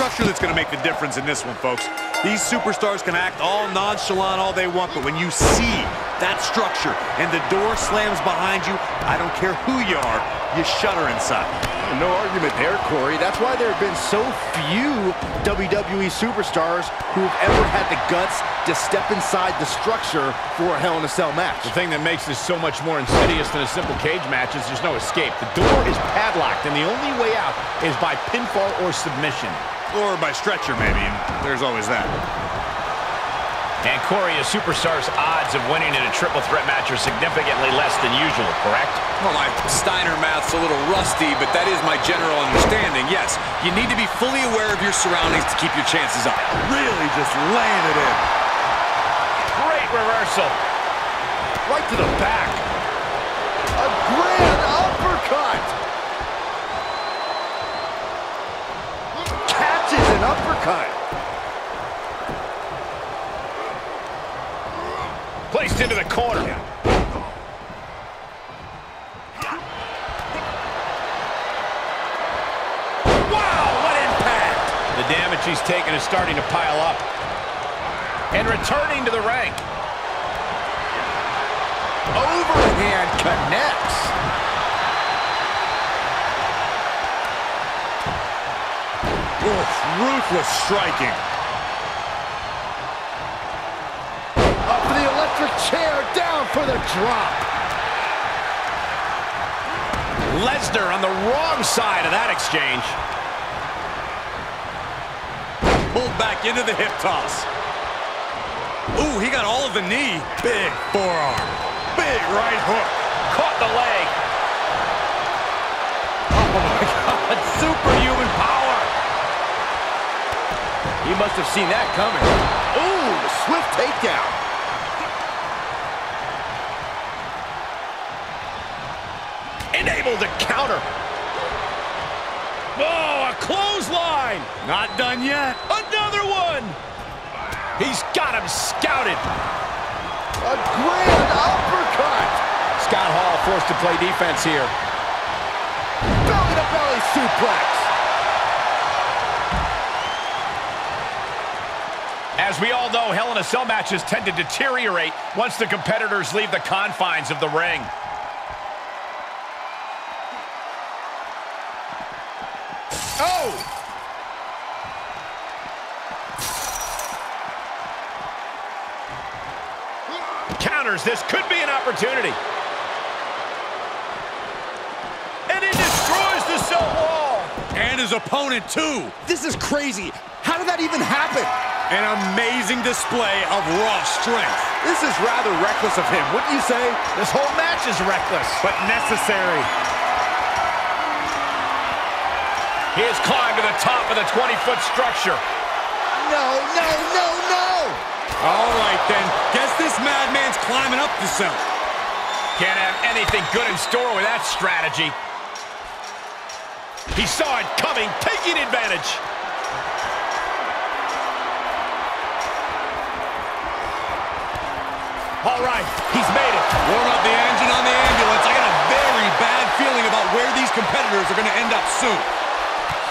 structure that's going to make the difference in this one, folks. These superstars can act all nonchalant all they want, but when you see that structure and the door slams behind you, I don't care who you are, you shudder inside. No argument there, Corey. That's why there have been so few WWE superstars who've ever had the guts to step inside the structure for a Hell in a Cell match. The thing that makes this so much more insidious than a simple cage match is there's no escape. The door is padlocked, and the only way out is by pinfall or submission. Or by stretcher, maybe, and there's always that. And Corey, a superstar's odds of winning in a triple threat match are significantly less than usual, correct? Well, my Steiner math's a little rusty, but that is my general understanding. Yes, you need to be fully aware of your surroundings to keep your chances up. Really just laying it in. Great reversal. Right to the back. A grand uppercut. Catches an uppercut. Placed into the corner. Wow, what impact! The damage he's taken is starting to pile up. And returning to the rank. Overhand connects. Oof, ruthless striking. Electric chair, down for the drop. Lesnar on the wrong side of that exchange. Pulled back into the hip toss. Ooh, he got all of the knee. Big forearm. Big right hook. Caught the leg. Oh my God, superhuman power. He must have seen that coming. Ooh, the swift takedown. And able to counter. Oh, a clothesline. Not done yet. Another one. He's got him scouted. A grand uppercut. Scott Hall forced to play defense here. Belly to belly suplex. As we all know, Hell in a Cell matches tend to deteriorate once the competitors leave the confines of the ring. Oh! Counters, this could be an opportunity. And he destroys the cell wall. And his opponent, too. This is crazy. How did that even happen? An amazing display of raw strength. This is rather reckless of him, wouldn't you say? This whole match is reckless. But necessary. He has climbed to the top of the 20-foot structure. No, no, no, no! All right, then. Guess this madman's climbing up the cell. Can't have anything good in store with that strategy. He saw it coming, taking advantage. All right, he's made it. Warm up the engine on the ambulance. I got a very bad feeling about where these competitors are going to end up soon.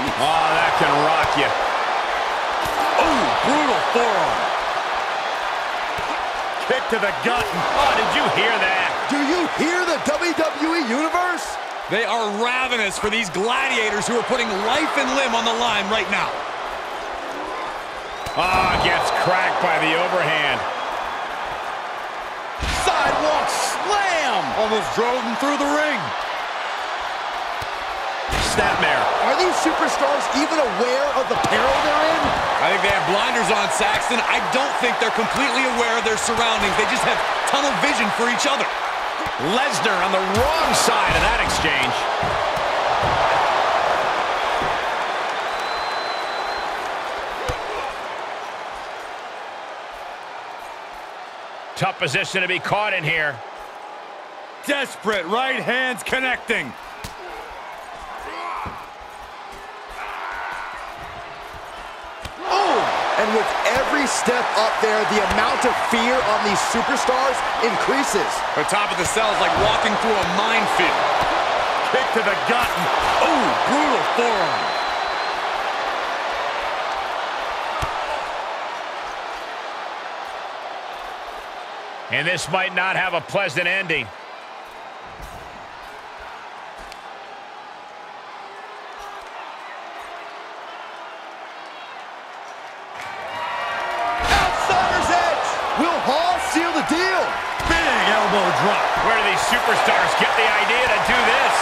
Oh, that can rock you. Ooh, brutal forearm. Kick to the gut. Oh, did you hear that? Do you hear the WWE Universe? They are ravenous for these gladiators who are putting life and limb on the line right now. Ah, gets cracked by the overhand. Sidewalk slam! Almost drove him through the ring. Snapmare. Are these superstars even aware of the peril they're in? I think they have blinders on, Saxton. I don't think they're completely aware of their surroundings. They just have tunnel vision for each other. Lesnar on the wrong side of that exchange. Tough position to be caught in here. Desperate right hands connecting. And with every step up there, the amount of fear on these superstars increases. The top of the cell is like walking through a minefield. Kick to the gut. Ooh, brutal forearm. And this might not have a pleasant ending. Elbow drop. Where do these superstars get the idea to do this?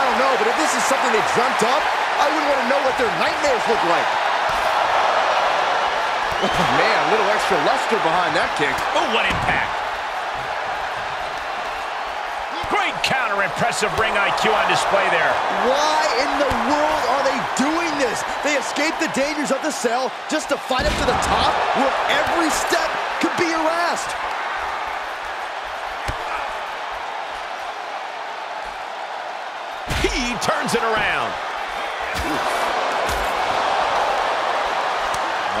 I don't know, but if this is something they dreamt up, I wouldn't want to know what their nightmares look like. Oh, man, a little extra luster behind that kick. Oh, what impact. Great counter, impressive ring IQ on display there. Why in the world are they doing this? They escape the dangers of the cell just to fight up to the top where every step could be your He turns it around.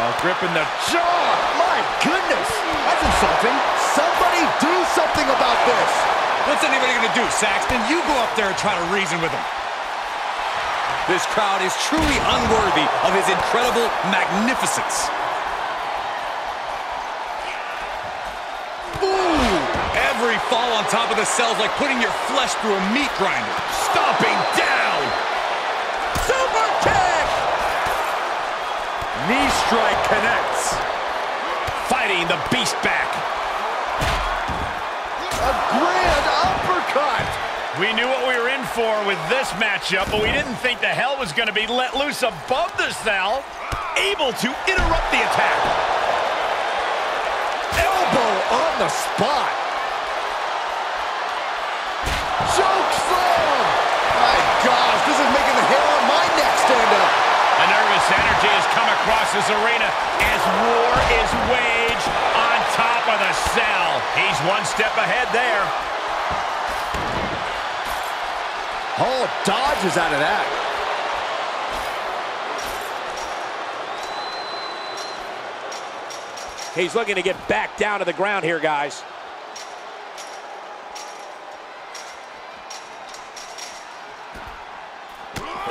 Oh, gripping the jaw. My goodness. That's insulting. Somebody do something about this. What's anybody going to do, Saxton? You go up there and try to reason with him. This crowd is truly unworthy of his incredible magnificence. Fall on top of the cells like putting your flesh through a meat grinder. Stomping down. Super kick! Knee strike connects. Fighting the beast back. A grand uppercut. We knew what we were in for with this matchup, but we didn't think the hell was going to be let loose above the cell. Able to interrupt the attack. Elbow on the spot. Across this arena as war is waged on top of the cell. He's one step ahead there. Oh, Hall dodges out of that. He's looking to get back down to the ground here, guys.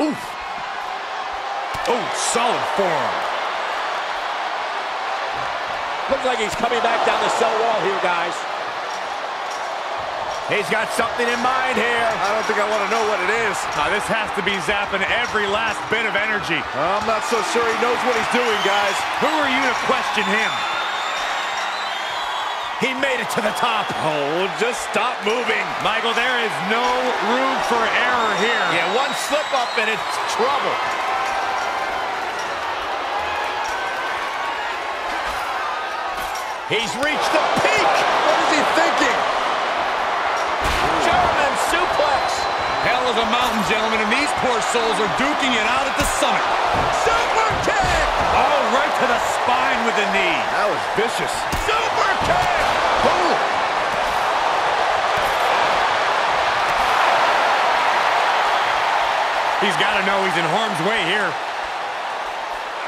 Oof. Oh, solid forearm. Looks like he's coming back down the cell wall here, guys. He's got something in mind here. I don't think I want to know what it is. Now, this has to be zapping every last bit of energy. I'm not so sure he knows what he's doing, guys. Who are you to question him? He made it to the top. Oh, just stop moving. Michael, there is no room for error here. Yeah, one slip up and it's trouble. He's reached the peak. What is he thinking? German suplex. Hell is a mountain, gentlemen, and these poor souls are duking it out at the summit. Super kick. Oh, right to the spine with the knee. That was vicious. Super kick. Boom. He's got to know he's in harm's way here.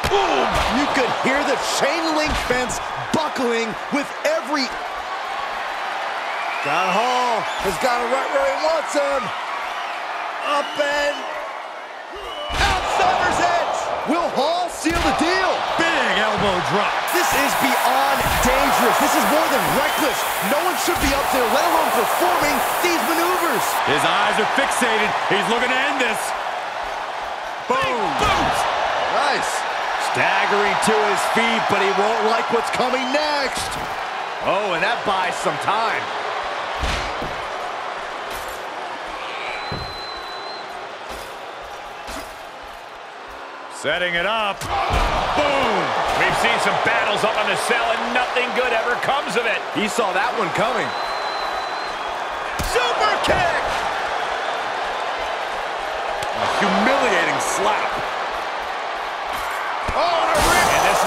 Boom! You could hear the chain link fence buckling with every... Scott Hall has got it right where he wants him. Up and... Outsider's edge! Will Hall seal the deal? Big elbow drop. This is beyond dangerous. This is more than reckless. No one should be up there, let alone performing these maneuvers. His eyes are fixated. He's looking to end this. Boom. Boots. Nice. Staggering to his feet, but he won't like what's coming next. Oh, and that buys some time. Setting it up. Boom. We've seen some battles up on the cell and nothing good ever comes of it. He saw that one coming. Super kick. A humiliating slap.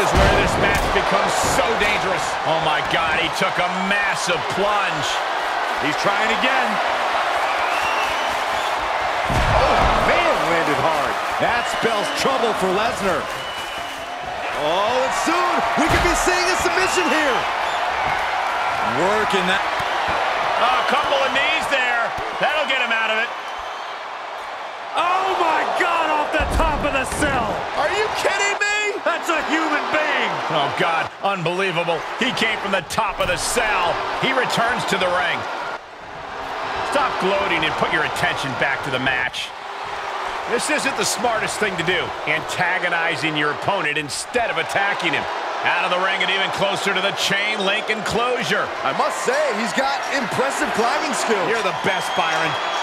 Is where this match becomes so dangerous. Oh my God, he took a massive plunge. He's trying again. Oh, man landed hard. That spells trouble for Lesnar. Oh, and soon we could be seeing a submission here. Working that. Oh, a couple of knees there. That'll get him out of it. Oh my God! Off the top of the cell. Are you kidding me? That That's a human being. Oh, God, unbelievable. He came from the top of the cell. He returns to the ring. Stop gloating and put your attention back to the match. This isn't the smartest thing to do, antagonizing your opponent instead of attacking him. Out of the ring and even closer to the chain link enclosure. I must say, he's got impressive climbing skills. You're the best, Byron.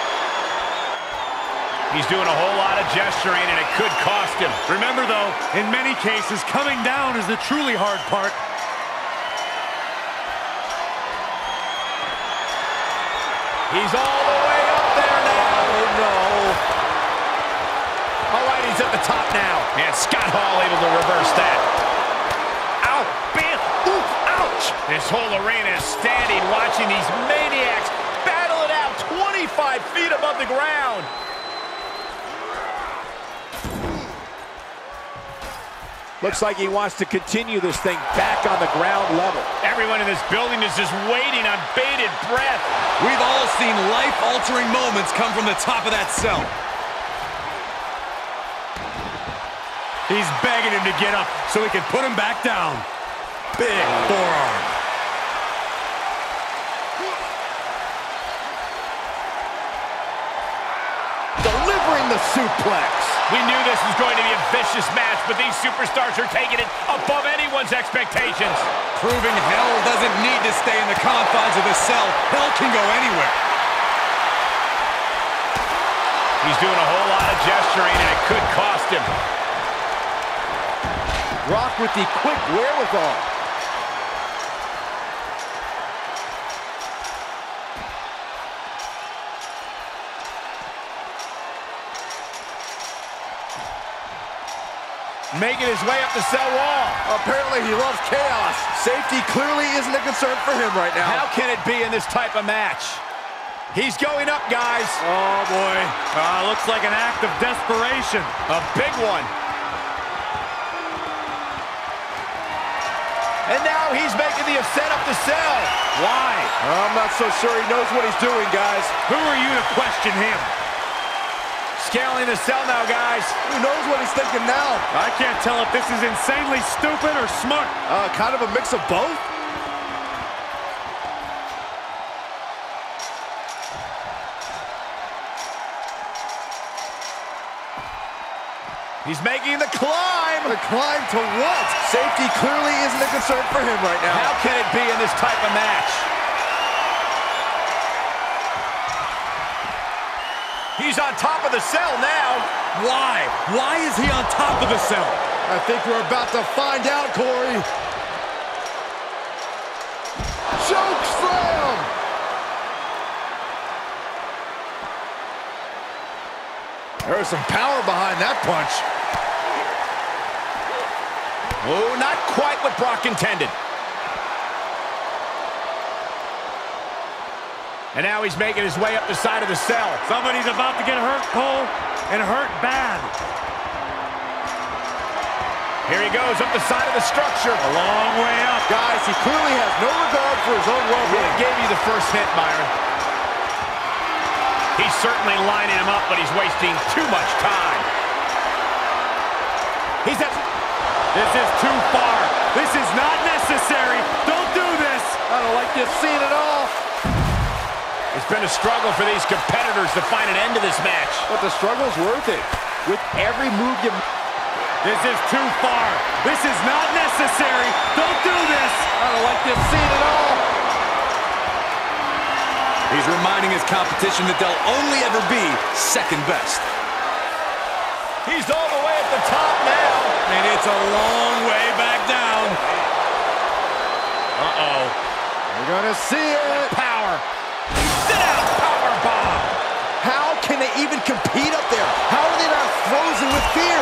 He's doing a whole lot of gesturing, and it could cost him. Remember, though, in many cases, coming down is the truly hard part. He's all the way up there now. Oh, no. All right, he's at the top now. And Scott Hall able to reverse that. Ow, bam, oof, ouch. This whole arena is standing watching these maniacs battle it out 25 feet above the ground. Looks like he wants to continue this thing back on the ground level. Everyone in this building is just waiting on bated breath. We've all seen life-altering moments come from the top of that cell. He's begging him to get up so he can put him back down. Big forearm. Delivering the suplex. We knew this was going to be a vicious match, but these superstars are taking it above anyone's expectations. Proving hell doesn't need to stay in the confines of the cell. Hell can go anywhere. He's doing a whole lot of gesturing, and it could cost him. Rock with the quick wherewithal. Making his way up the cell wall. Apparently he loves chaos. Safety clearly isn't a concern for him right now. How can it be in this type of match? He's going up, guys. Oh, boy. Uh, looks like an act of desperation. A big one. And now he's making the ascent up the cell. Why? I'm not so sure he knows what he's doing, guys. Who are you to question him? Scaling the cell now, guys. Who knows what he's thinking now? I can't tell if this is insanely stupid or smart. Uh, kind of a mix of both? He's making the climb. The climb to what? Safety clearly isn't a concern for him right now. How can it be in this type of match? He's on top of the cell now. Why? Why is he on top of the cell? I think we're about to find out, Corey. Choke slam! There was some power behind that punch. Oh, not quite what Brock intended. And now he's making his way up the side of the cell. Somebody's about to get hurt, Cole, and hurt bad. Here he goes up the side of the structure. A long way up. Guys, he clearly has no regard for his own Well, well-being. gave you the first hit, Byron. He's certainly lining him up, but he's wasting too much time. He's at... This is too far. This is not necessary. Don't do this. I don't like this scene at all. It's been a struggle for these competitors to find an end to this match. But the struggle's worth it. With every move you... This is too far. This is not necessary. Don't do this. I don't like this scene at all. He's reminding his competition that they'll only ever be second best. He's all the way at the top now. And it's a long way back down. Uh-oh. We're gonna see it. Power. Sit bomb. How can they even compete up there? How are they not frozen with fear?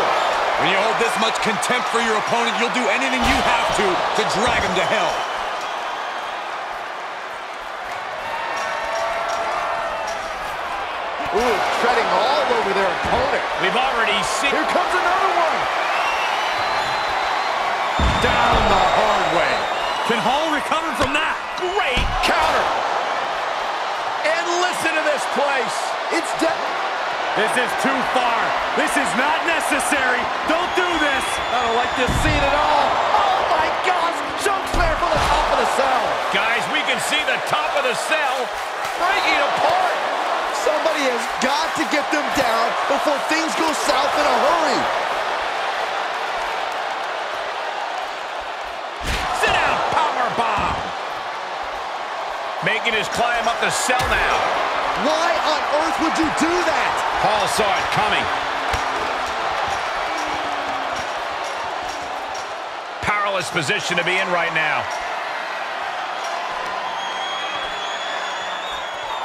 When you hold this much contempt for your opponent, you'll do anything you have to to drag him to hell. Ooh, treading all over their opponent. We've already seen... Here comes another one. Down the hard way. Can Hall recover from that? Great counter. Listen to this place. It's dead. This is too far. This is not necessary. Don't do this. I don't like this scene at all. Oh, my gosh. Choke slam from the top of the cell. Guys, we can see the top of the cell breaking apart. Somebody has got to get them down before things go south in a hurry. Making his climb up the cell now. Why on earth would you do that? Paul saw it coming. Powerless position to be in right now.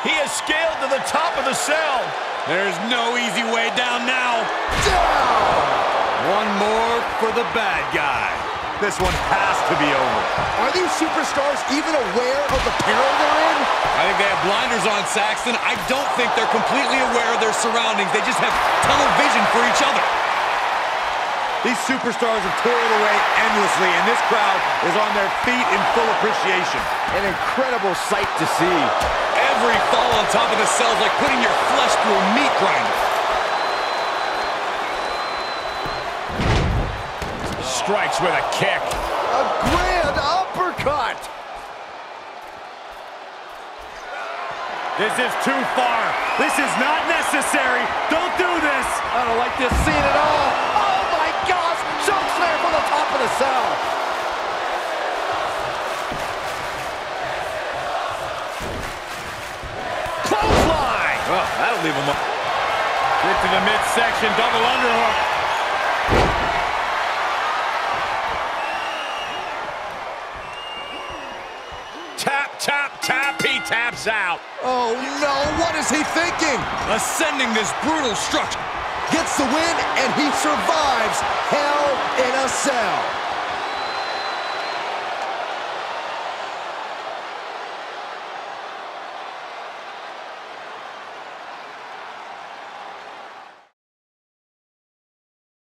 He has scaled to the top of the cell. There's no easy way down now. Down! One more for the bad guy. This one has to be over. Are these superstars even aware of the peril they're in? I think they have blinders on, Saxton. I don't think they're completely aware of their surroundings. They just have tunnel vision for each other. These superstars have toiled away endlessly, and this crowd is on their feet in full appreciation. An incredible sight to see. Every fall on top of the cell is like putting your flesh through a meat grinder. Strikes with a kick. A grand uppercut. This is too far. This is not necessary. Don't do this. I don't like this scene at all. Oh my gosh! Choke slam from the top of the cell. Clothesline. Oh, that'll leave him up. Get to the midsection, double underhook. Taps out. Oh no, what is he thinking? Ascending this brutal structure. Gets the win and he survives Hell in a Cell.